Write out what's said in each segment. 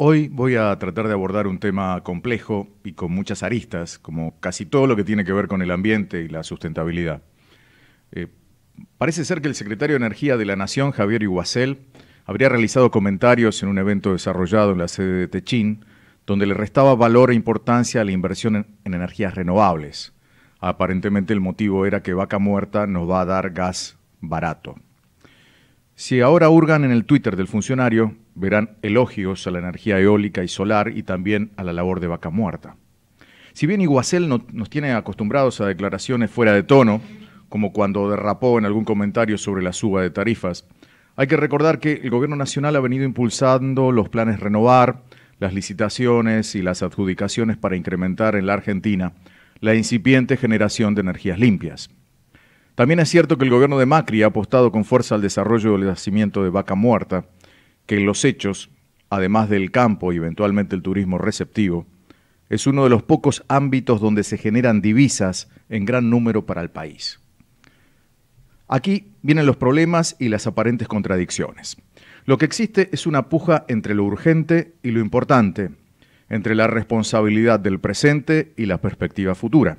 Hoy voy a tratar de abordar un tema complejo y con muchas aristas, como casi todo lo que tiene que ver con el ambiente y la sustentabilidad. Eh, parece ser que el secretario de Energía de la Nación, Javier Iguacel, habría realizado comentarios en un evento desarrollado en la sede de Techín, donde le restaba valor e importancia a la inversión en, en energías renovables. Aparentemente el motivo era que Vaca Muerta nos va a dar gas barato. Si ahora hurgan en el Twitter del funcionario, verán elogios a la energía eólica y solar y también a la labor de vaca muerta. Si bien Iguacel no, nos tiene acostumbrados a declaraciones fuera de tono, como cuando derrapó en algún comentario sobre la suba de tarifas, hay que recordar que el gobierno nacional ha venido impulsando los planes renovar, las licitaciones y las adjudicaciones para incrementar en la Argentina la incipiente generación de energías limpias. También es cierto que el gobierno de Macri ha apostado con fuerza al desarrollo del yacimiento de vaca muerta, que en los hechos, además del campo y eventualmente el turismo receptivo, es uno de los pocos ámbitos donde se generan divisas en gran número para el país. Aquí vienen los problemas y las aparentes contradicciones. Lo que existe es una puja entre lo urgente y lo importante, entre la responsabilidad del presente y la perspectiva futura.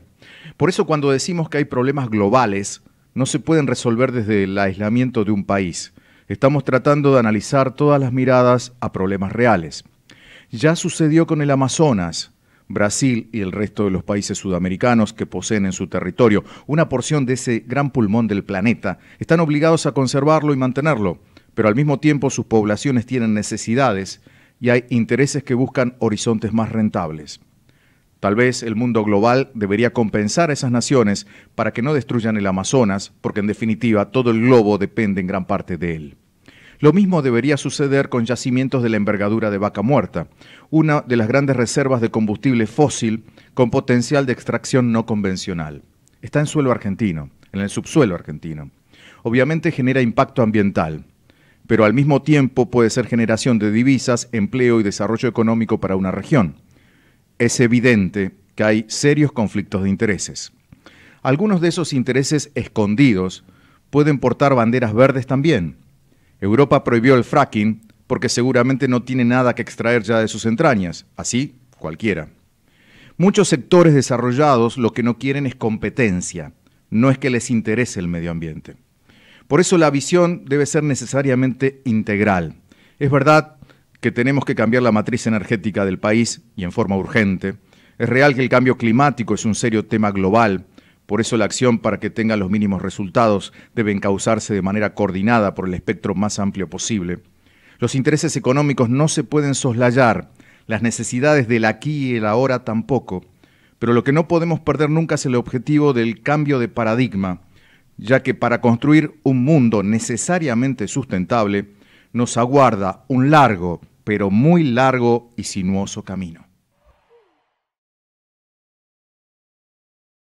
Por eso cuando decimos que hay problemas globales, no se pueden resolver desde el aislamiento de un país, Estamos tratando de analizar todas las miradas a problemas reales. Ya sucedió con el Amazonas. Brasil y el resto de los países sudamericanos que poseen en su territorio una porción de ese gran pulmón del planeta están obligados a conservarlo y mantenerlo, pero al mismo tiempo sus poblaciones tienen necesidades y hay intereses que buscan horizontes más rentables. Tal vez el mundo global debería compensar a esas naciones para que no destruyan el Amazonas, porque en definitiva todo el globo depende en gran parte de él. Lo mismo debería suceder con yacimientos de la envergadura de Vaca Muerta, una de las grandes reservas de combustible fósil con potencial de extracción no convencional. Está en suelo argentino, en el subsuelo argentino. Obviamente genera impacto ambiental, pero al mismo tiempo puede ser generación de divisas, empleo y desarrollo económico para una región es evidente que hay serios conflictos de intereses. Algunos de esos intereses escondidos pueden portar banderas verdes también. Europa prohibió el fracking porque seguramente no tiene nada que extraer ya de sus entrañas, así cualquiera. Muchos sectores desarrollados lo que no quieren es competencia, no es que les interese el medio ambiente. Por eso la visión debe ser necesariamente integral. Es verdad que tenemos que cambiar la matriz energética del país y en forma urgente. Es real que el cambio climático es un serio tema global, por eso la acción para que tenga los mínimos resultados debe encauzarse de manera coordinada por el espectro más amplio posible. Los intereses económicos no se pueden soslayar, las necesidades del aquí y el ahora tampoco, pero lo que no podemos perder nunca es el objetivo del cambio de paradigma, ya que para construir un mundo necesariamente sustentable nos aguarda un largo, pero muy largo y sinuoso camino.